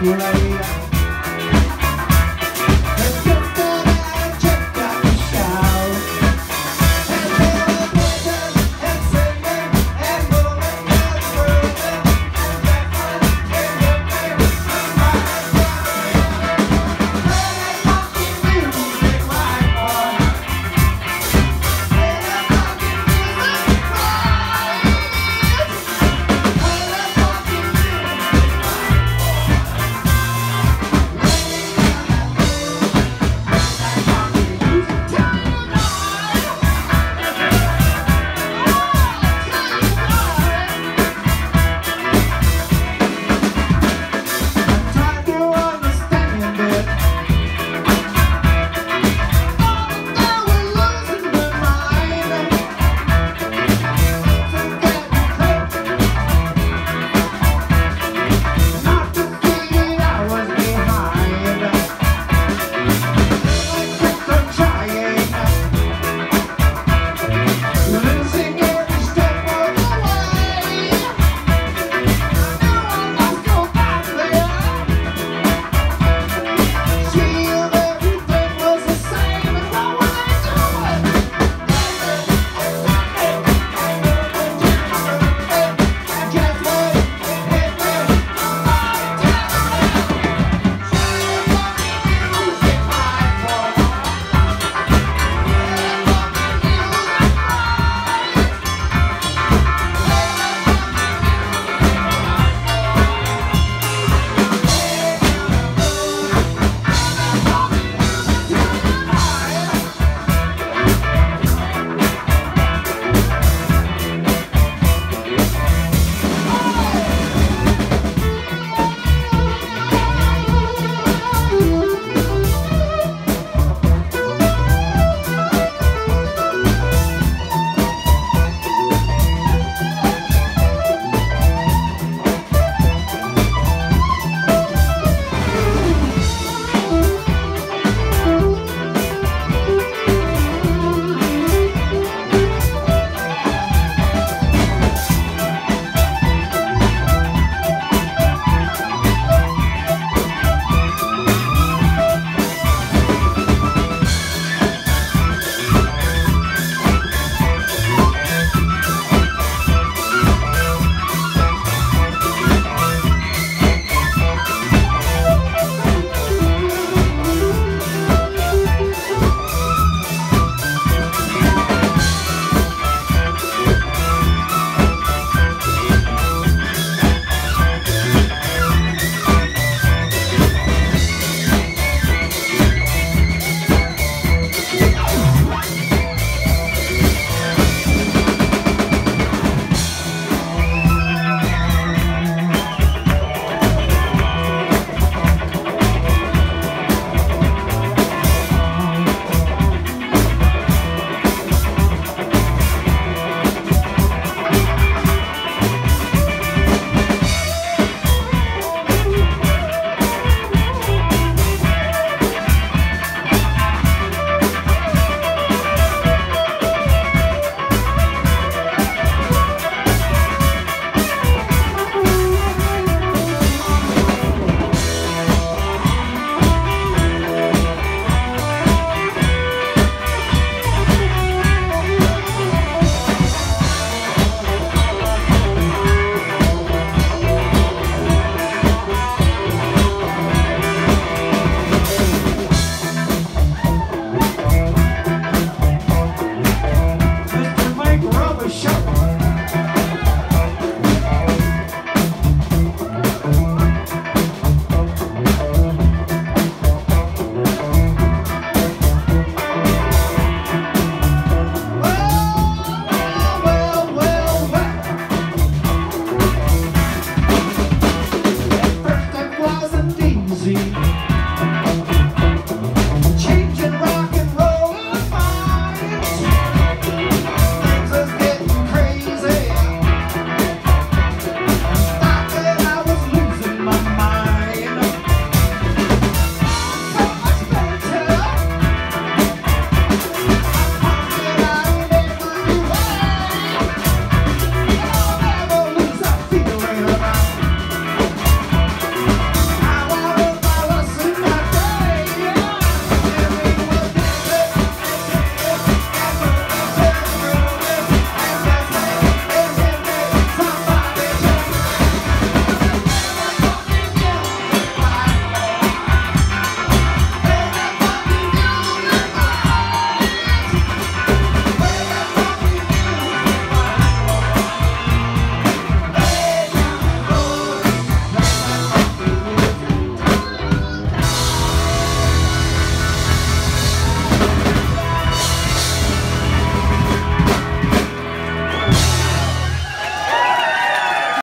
Por ahí.